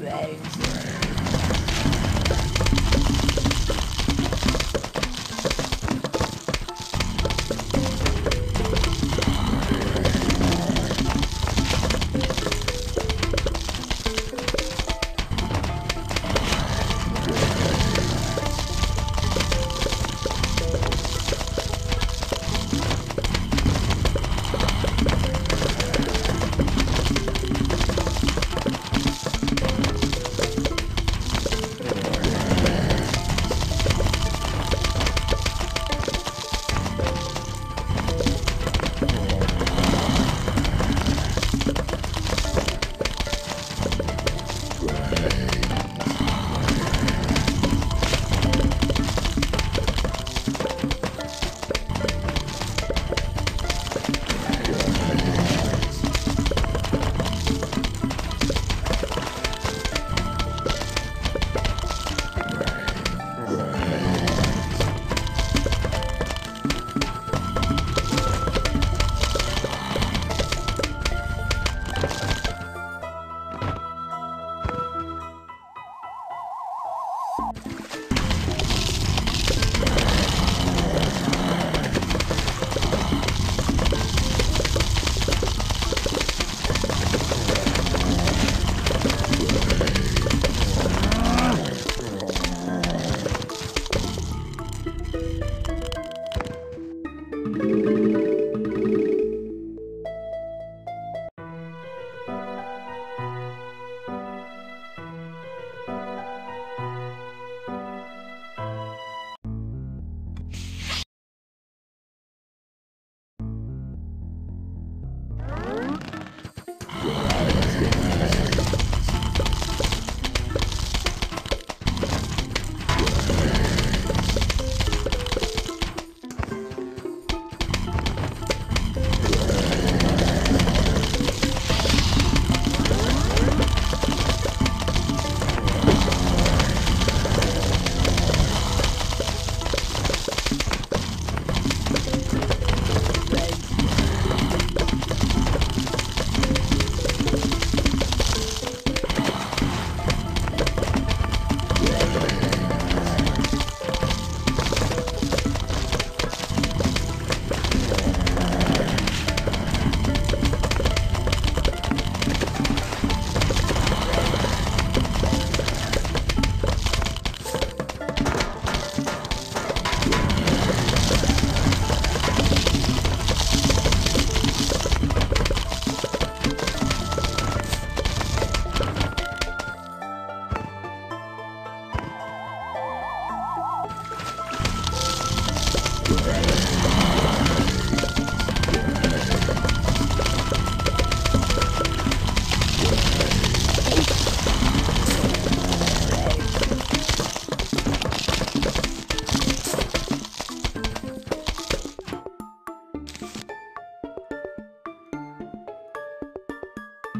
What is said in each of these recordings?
bangs.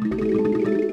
Música